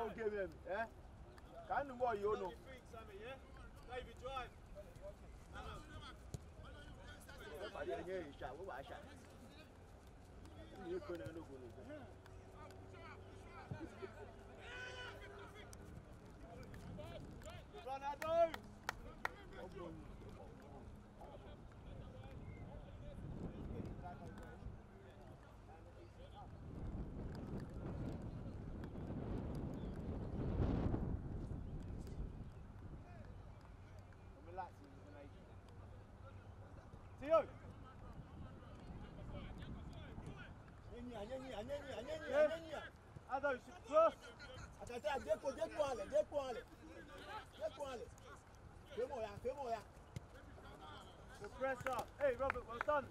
own game here. Eh? Can you what you know? Baby, drive. Ronaldo! Adam, you should cross. Àtàtà Jẹ́kọ̀ Jẹ́kọ̀ alẹ̀ Jẹ́kọ̀ alẹ̀ Jẹ́kọ̀ alẹ̀ Fẹ́mọ̀ ya Fẹ́mọ̀ ya. The pressure. Hey Robert, well done.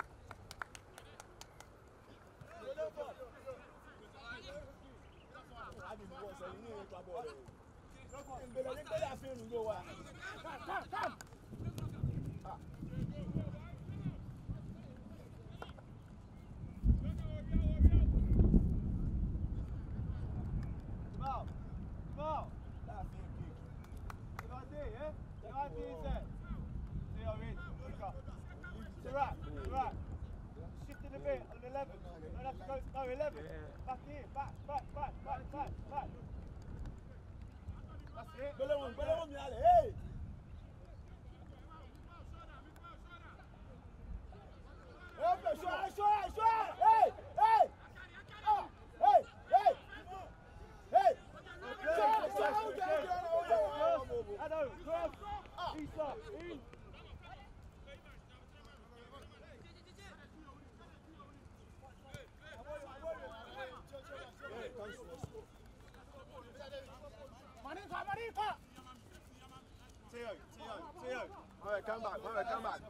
Àbí bọ̀ sẹ́yìn Come, come, come. come back, Mara, come back.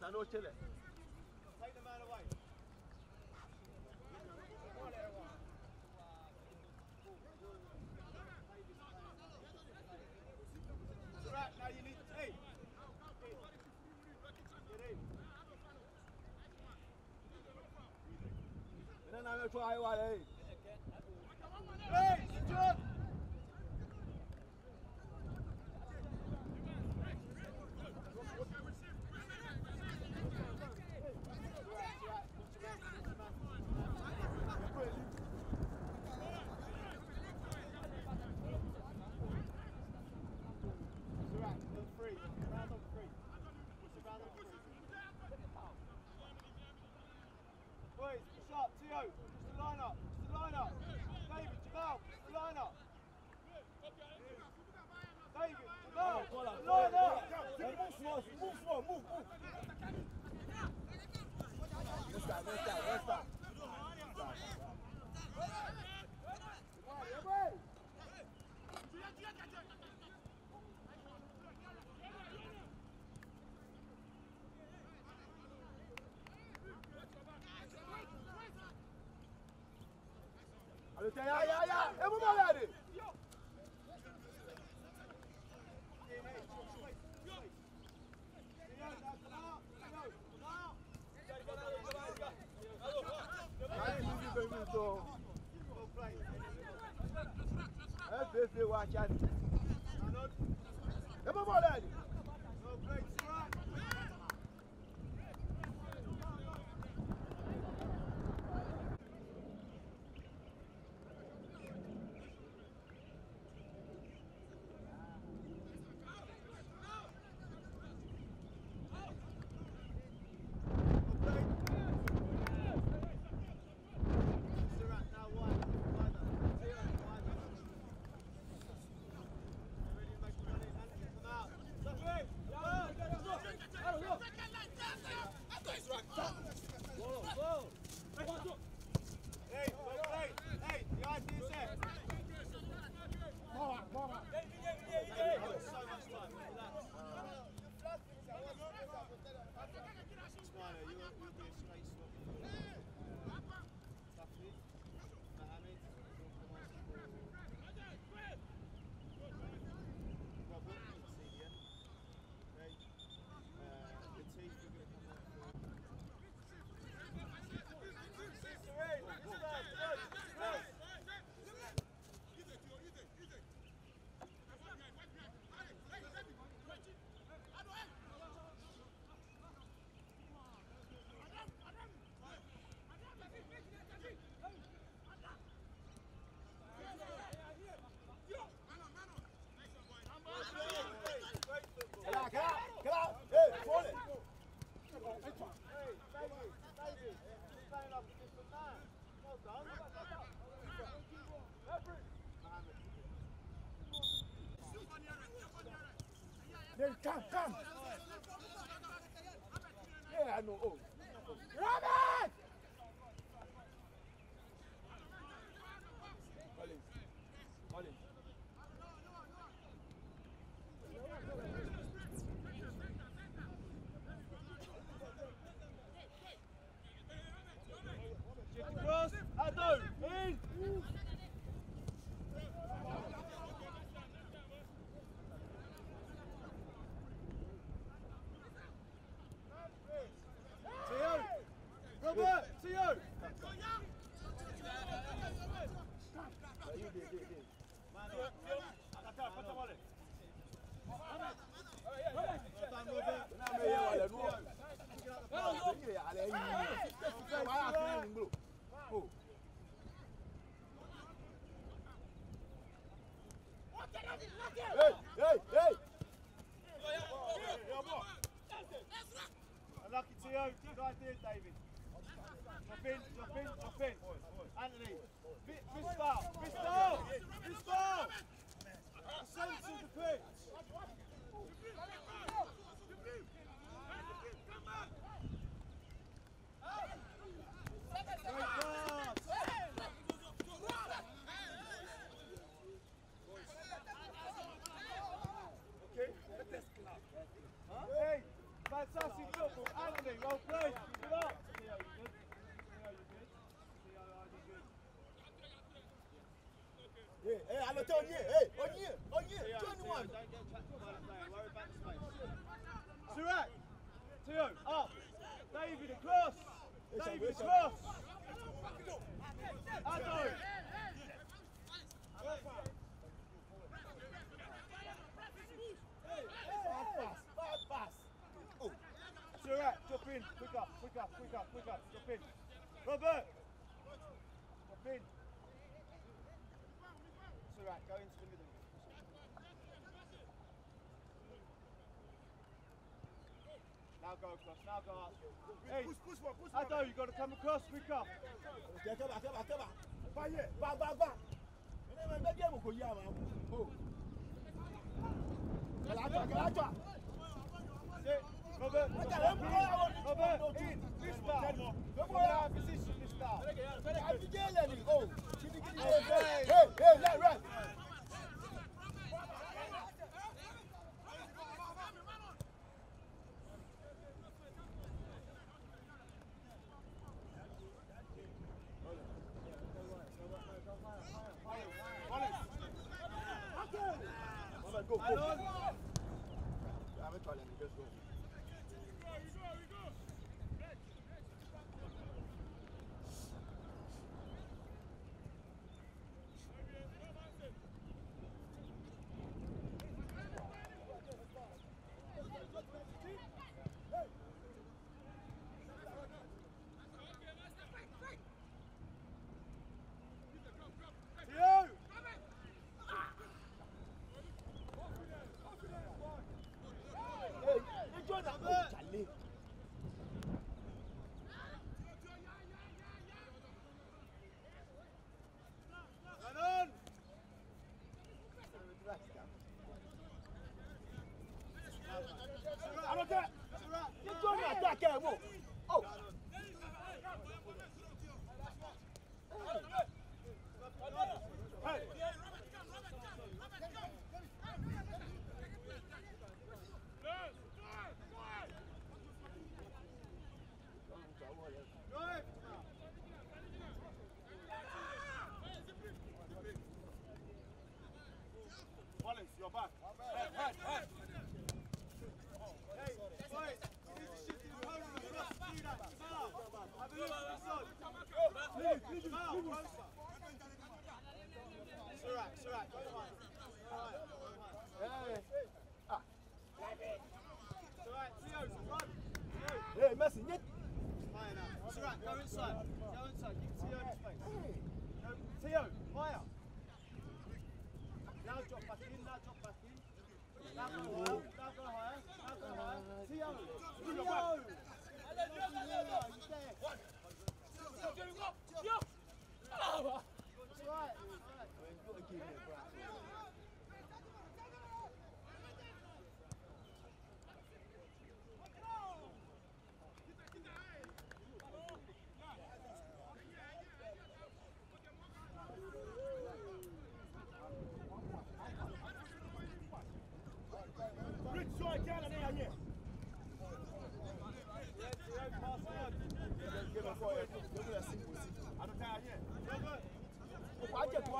I Take the man away. Right, now you need to hey. Get in. Minä näemme tuo aivan ei. Hei, Ja, ja, ja. Jeg må bare lære det. Let's go. Let's go. Let's go. Then come, come. Yeah, I know. Oh. Robert! Collins. Collins. go. You guys do it, David. Drop in, drop in, drop in. Anthony, fist foul, fist foul, fist foul. Send to the pitch. Great pass. Okay, let us clap. Hey, fantastic job, Easy, well played. Get up. Yeah, hey, i you, hey, on you, on you, 21. Surak, up. David, across. David, across. Ado. Push up, push up, drop in. Robert! Drop in. It's alright, go into the middle. Now go across, now go up. Hey, push, push, push, push. Ado, you gotta come across, pick up. Okay, come back, come back, come back. Back, yeah, back, back, back. Ẹ lajọ, ẹ lajọ. Hey, hey, let run. Get your attack,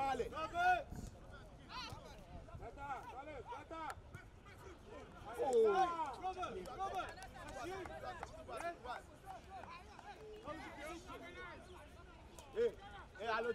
Dale. Oh. Robert, Robert, that's you. Hey, hey, hallo,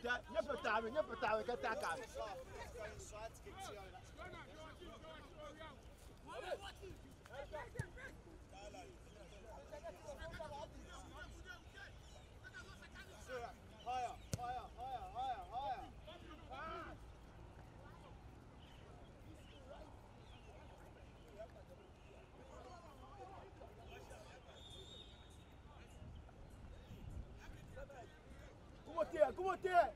Comment é Comment é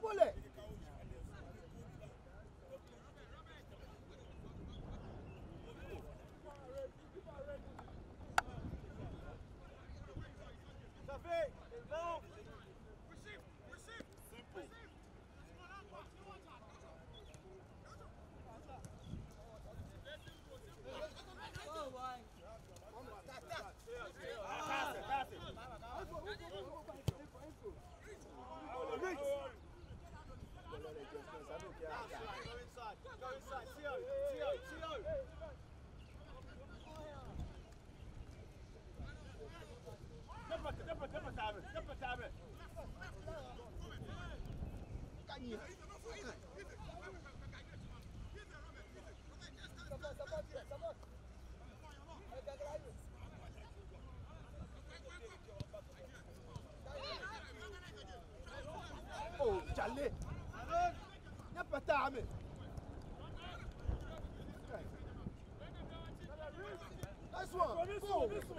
Comment é, é? é, é? inside. Go inside. Tio, Tio, Tio. Debra, Debra, Debra, Debra, Debra, Debra. over.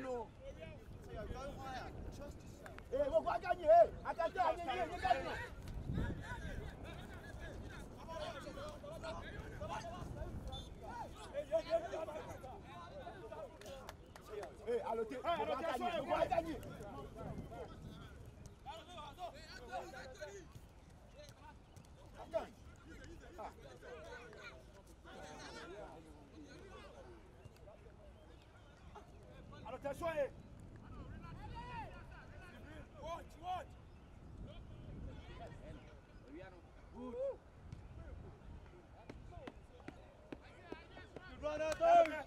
no. Passou aí. Watch, watch. Good. Ronaldão! Olha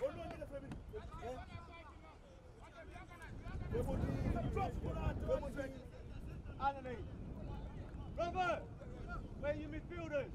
o nome pra mim. Vamos de... Próximo lado, vamos de... Anani. Brother, where you midfielder?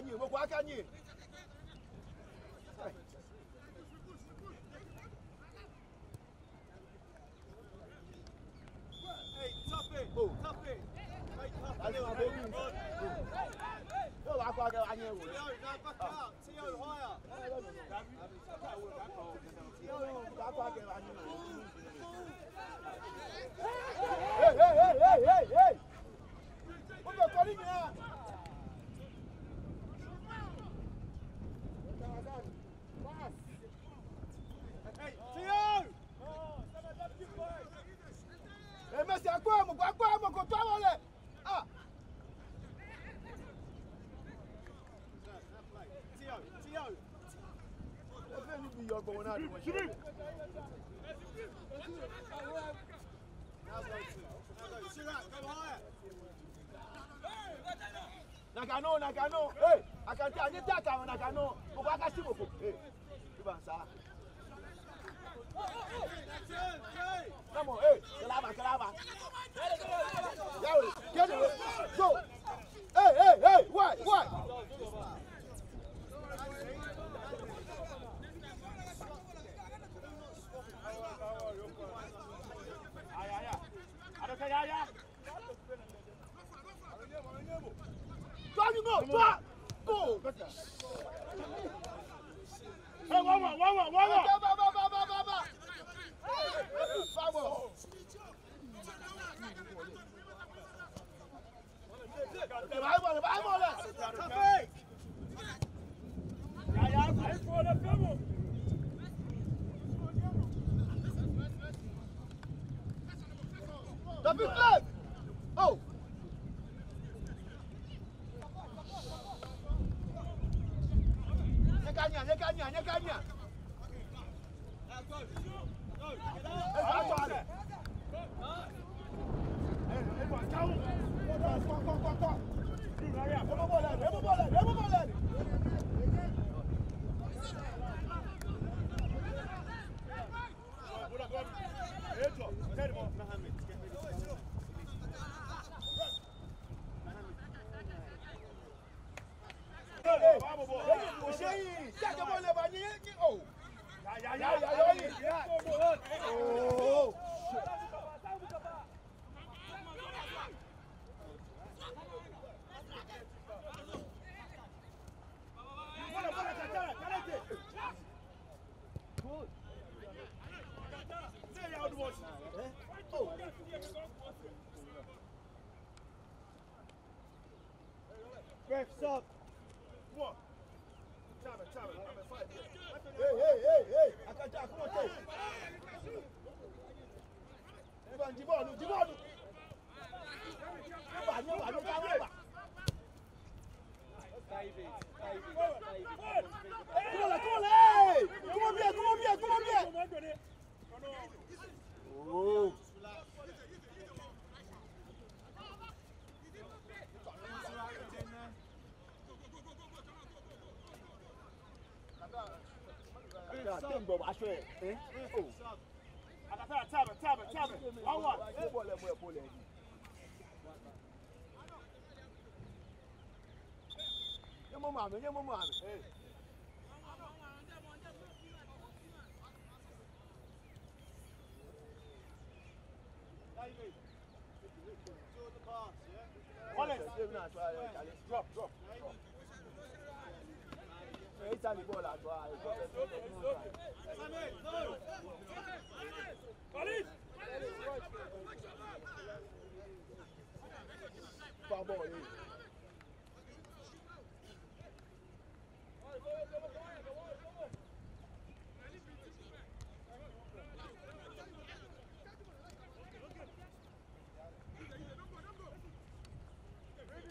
你，我管干你。but we're not doing it. Nakano, Nakano, hey, I can tell you that I'm Nakano, but I can see you. Hey, you basta. Come on, hey, Kalaba, Kalaba. kọta. ẹ wọ́n wọ̀ wọ́n wọ̀ wọ́n wọ̀. bá bá bá bá bá bá. báwo. báyìí bọ̀ lẹ̀ báyìí bọ̀ lẹ̀. yàyà báyìí bọ̀ lẹ̀ fẹ́ mọ̀. Tapi play! Stop. What? Hey, hey, hey, hey. Akata, come on, take. Divan, Divan, Divan. aṣọ ẹ̀ àtàtà tábẹ̀ tábẹ̀ tábẹ̀ wọ́n wà. yé mo mọ àmì yé mo mọ àmì. Wallace, drop, drop, drop. Italy ball at drop.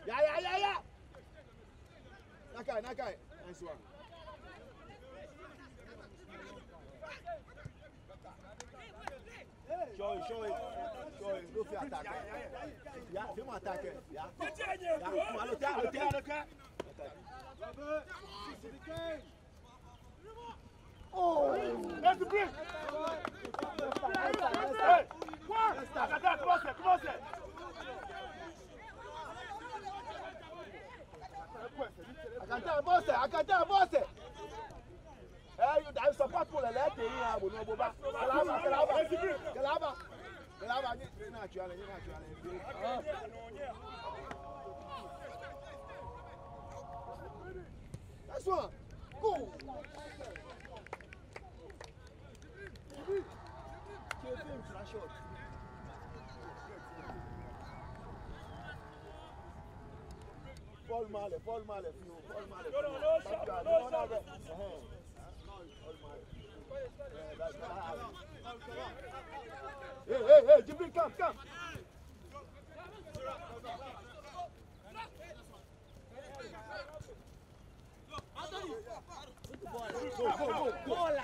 Yeah, yeah, yeah, yeah. Nakai, Nakai. Nice one. show it, show it, show it. Look at attack. Eh? Yeah, him attack. Eh? Yeah. Yeah, come on, look at, look at, look at. Oh, that's the break. Hey, work. Attack, come on, sir, come on, sir. Akata bọ́sẹ̀, akata bọ́sẹ̀ ẹ yóò dá support mo lẹ̀lẹ́ tèmi àbò ní ba bá kẹlẹ́ àbá That's one. Go. Kill him, flash out. Fall male, fall male, few, fall male. No, no, no, shot, no, shot. Fall male. Yeah, that's Ei, ei, ei, de brincar, cá. Bola!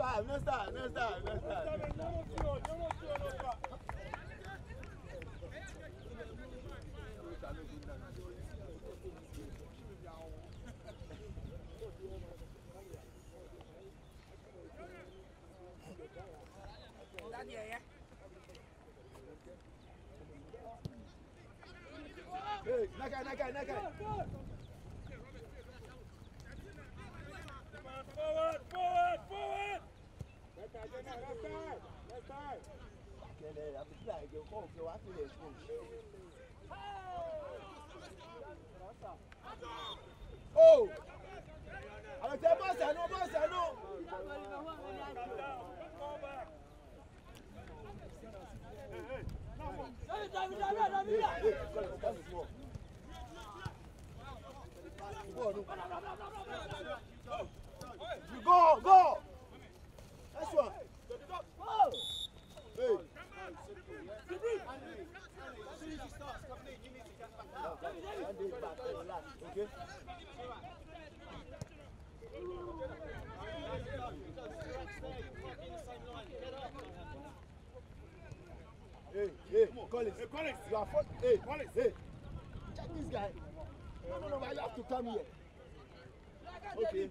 time, next time, next time, next time. Next time, no more two, no more two, no more. Daddy, yeah. Hey, Nakai, Nakai, Nakai. kẹlẹ àbíkílà ẹgbẹ kọ òkè wá sílẹ̀ fún o. àlọ́tẹ́ bọ́ọ̀sì àánú bọ́ọ̀sì àánú. Go, go! One day back, relax, okay? Hey, hey, Collins. Hey, Collins. You are for hey, Collins. Hey, check this guy. No, no, no, I have to come here. Okay.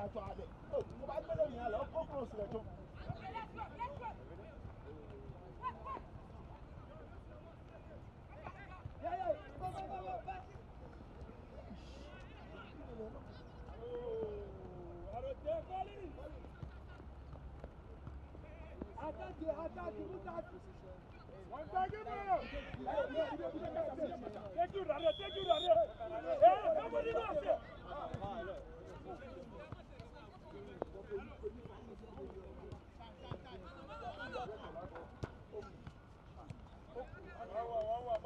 gbà tó abẹ bá gbélé yẹn lọ kó kúrò sí tó. Ataki, ataki, mutaki. One second, bro. Take you, Rare, take you, Rare. Hey, somebody go after.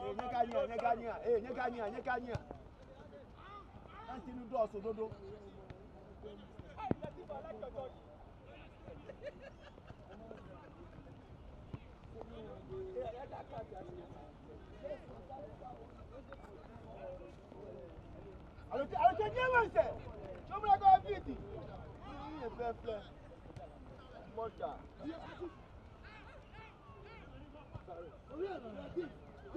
nyeganyia nyeganyia ee nyeganyia nyeganyia nanti nu dɔ sododo. alo tɛ alo tɛ nye ma sɛ tsobila ka fi ti i ye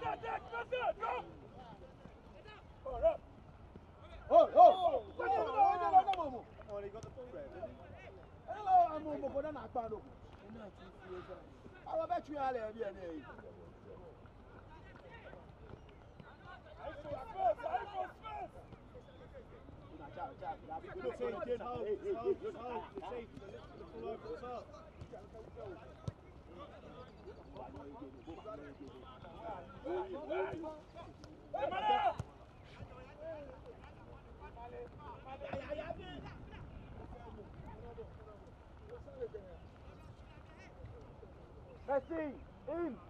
Good save, good hold, good hold, good save. Look all over the top. Messi, é in!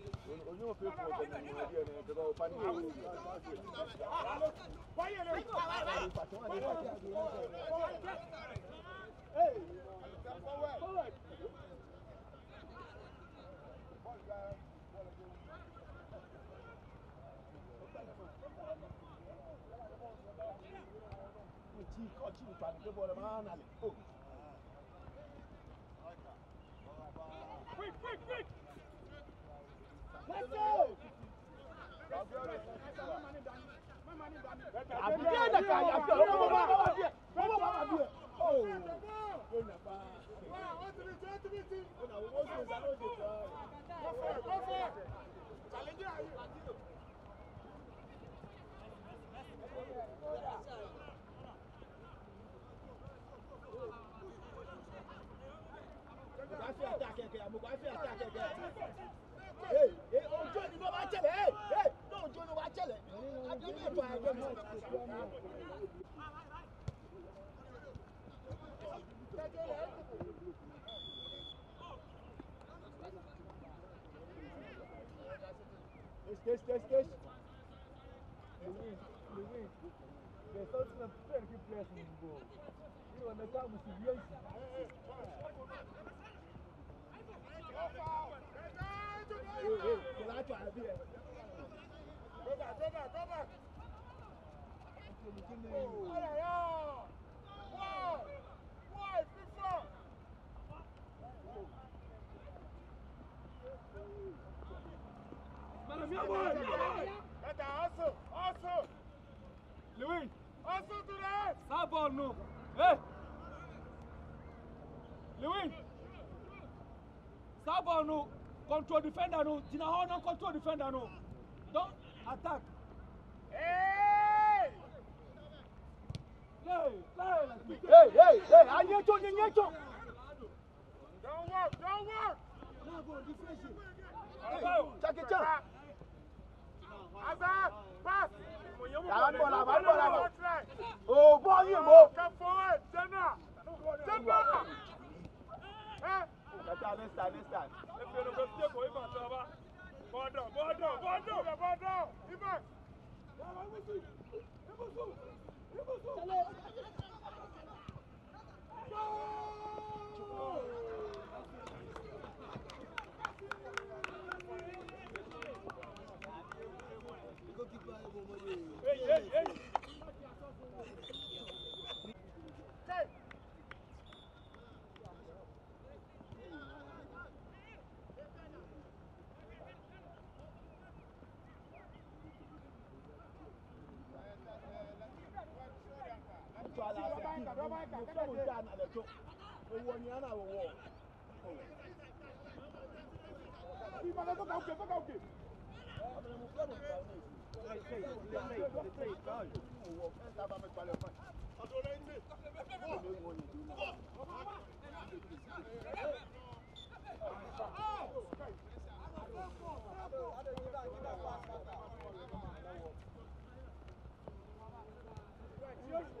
Chico, chico, para que por mano, oh. àbíké ẹ̀dàkà àyàfi ọ̀rọ̀ kọ́kọ́ bá wà bí ẹ̀ kọ́kọ́ bá wà bí ẹ̀ ooo. Geç geç geç geç. Lewin, Lewin. Destan sana pergi playasın bu. You understand mı seviyorsun? Hey, hey, hey. Kulağa abi. Go back, go back, go back. Louis. Assaut to that. Sabon no. Hey. Louis. Sabon no. Control defender no. Tina Hall no control defender no. Don't attack. Hey. Hey, hey, hey, Anyecho, Anyecho. Don't work, don't work. Check it out. Azar, pass. Àwọn bọ̀lá, àwọn bọ̀lá bọ̀. O bọ́ yìí mọ́. Kẹfọ́ ẹ̀ jẹ́nà. Jẹ́nà. Kẹta next time, next time. Efi olùkọ́ sí Èkó ìbọn tó ọba. Bọ́dọ̀, bọ́dọ̀, bọ́dọ̀. Bọ́dọ̀, ìbọn. Bọ́dọ̀, ìbọn. Hello. nso wo gya na lɛtɔ ewɔ nyina na wɔwɔ ìmọ̀ lẹ́tọ́ ká òkè fọ́ká òkè. Thank you.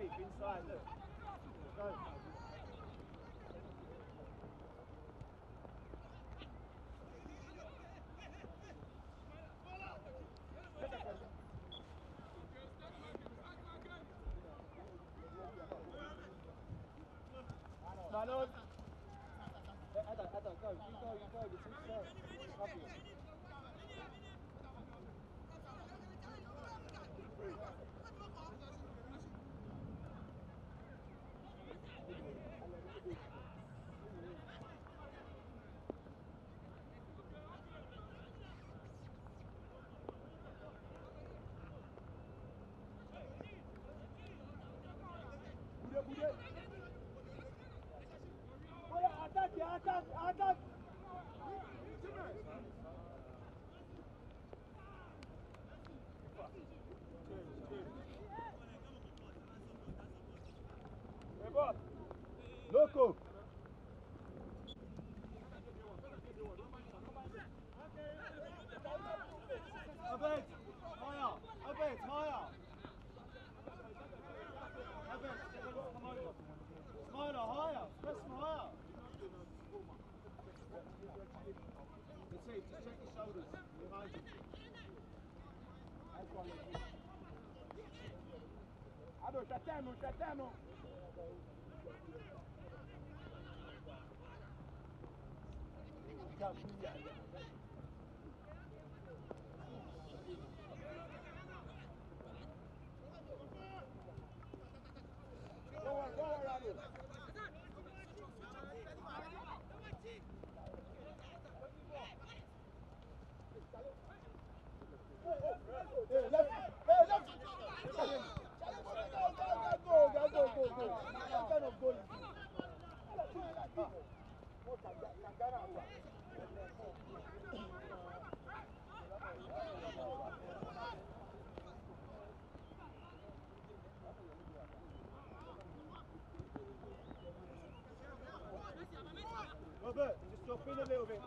deep inside, look. Attack! Attack! Attack! ya Chatano.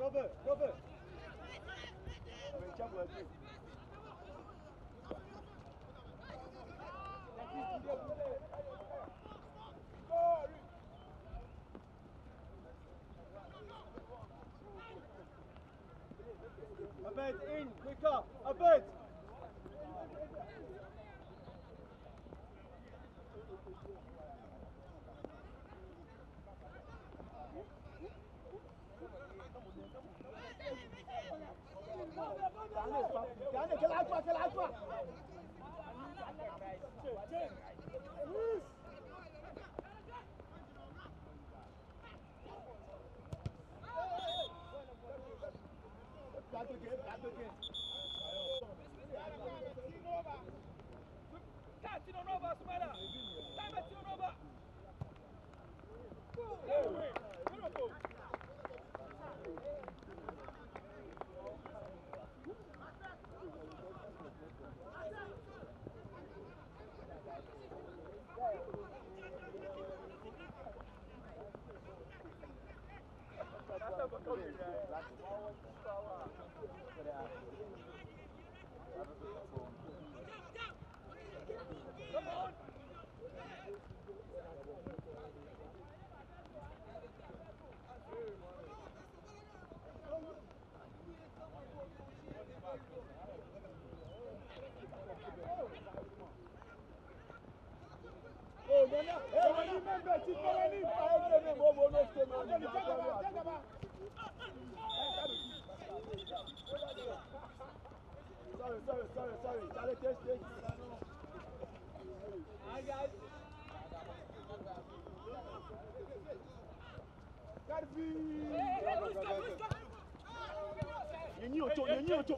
Cover, cover. Abed in, quicker, Abed! We'll do that. Yeni ocho, yeni ocho.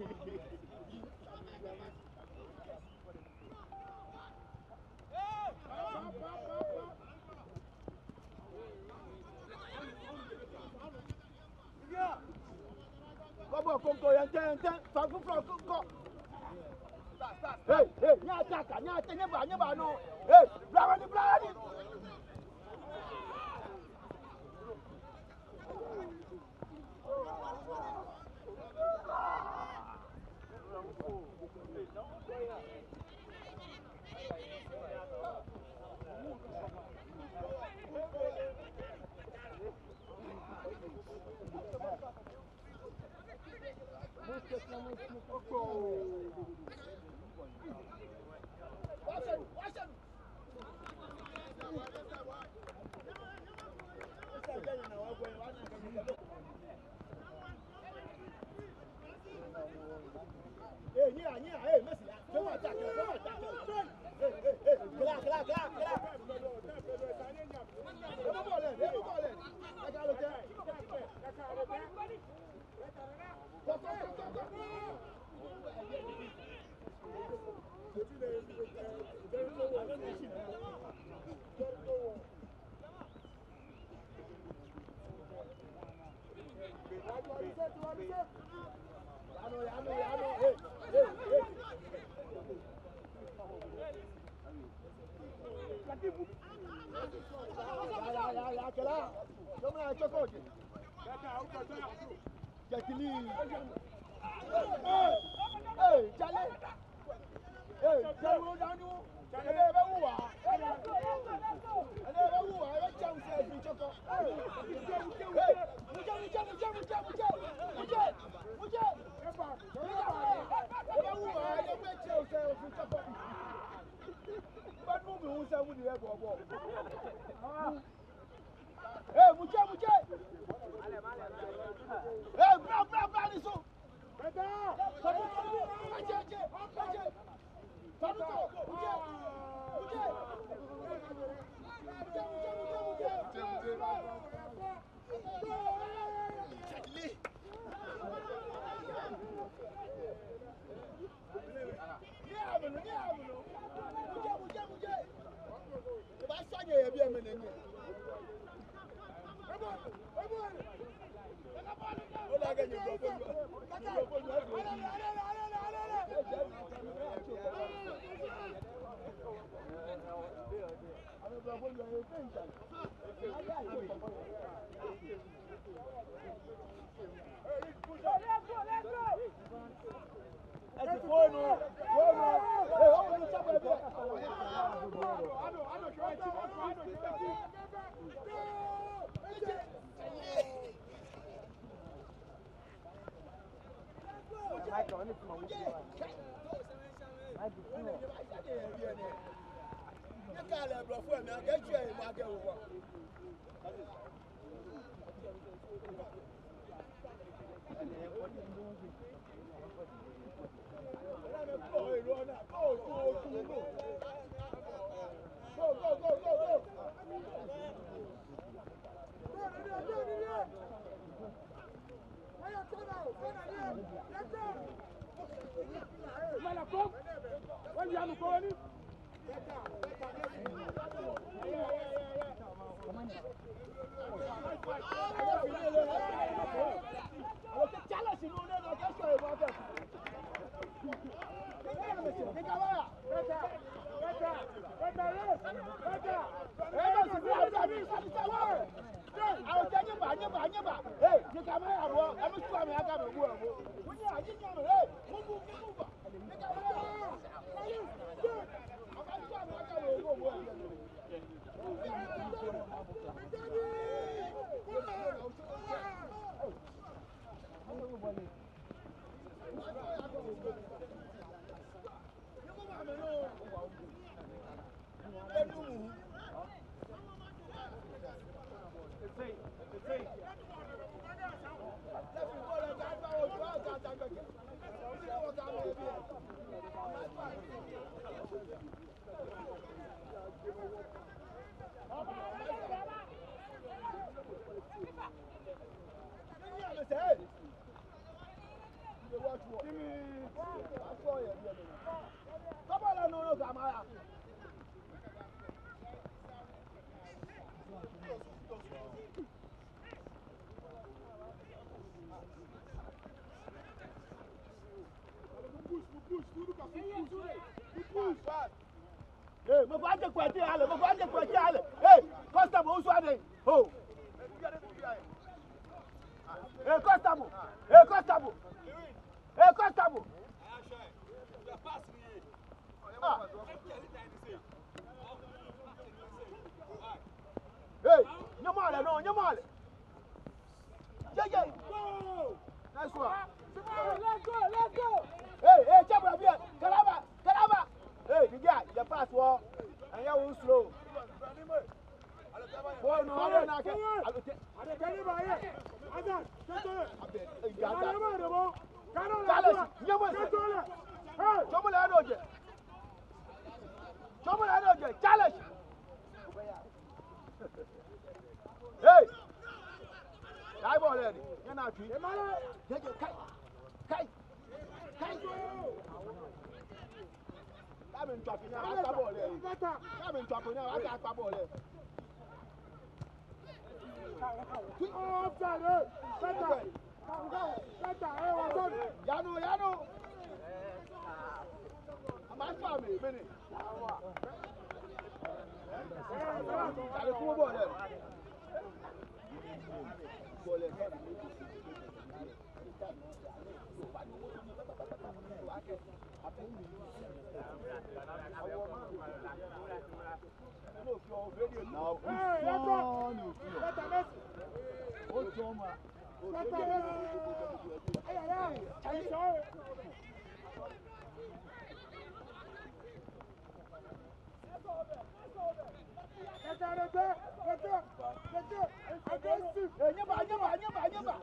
Kọ́bọ̀ kókó yẹntẹ́ yẹntẹ́ fàfúfúrọ̀ kókó. Hey, hey, ní àtàkà, ní àtẹ, ní bà, ní bà nù. Hey, bláwọ́ ni bláwọ́ ni. Oh. already. Yana tree. Take it. Kai. Kai. Kai. Come and drop it now. After ball. Come and drop it now. After ball. Offside. Better. Better. Hey, what's up? Yano, Yano. I'm out for a minute. Hey, come on. Come on. Let's go! Let's go! aggressive. Hey, nyeba, nyeba, nyeba, nyeba.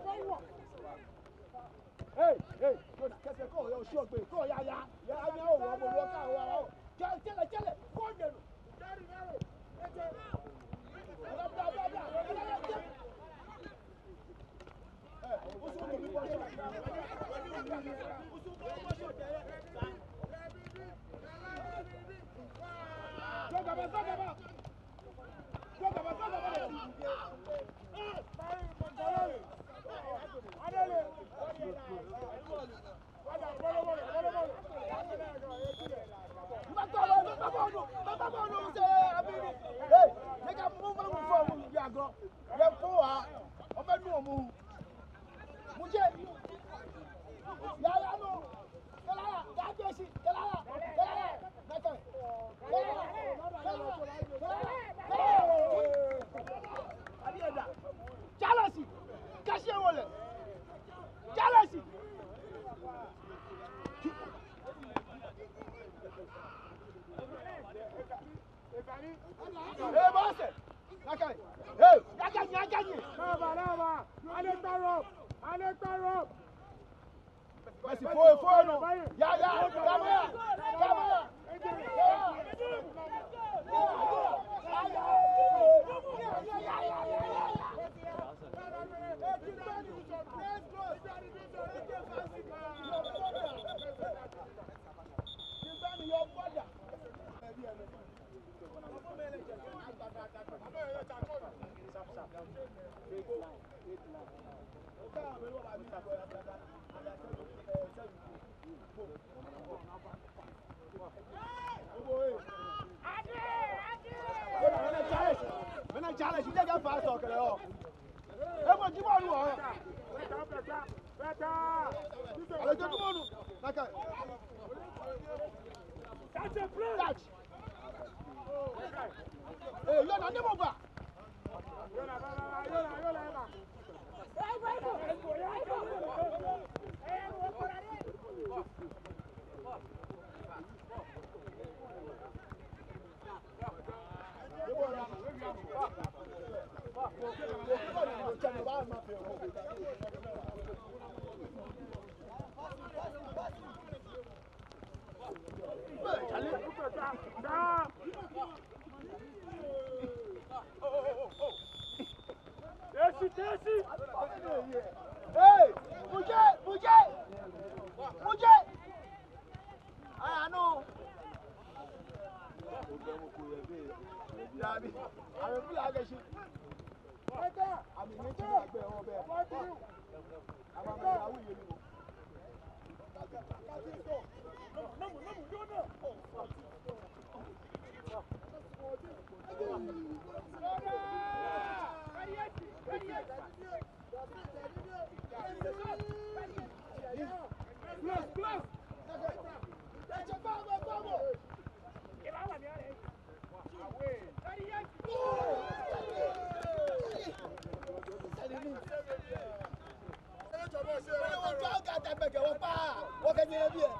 ganhei a vida.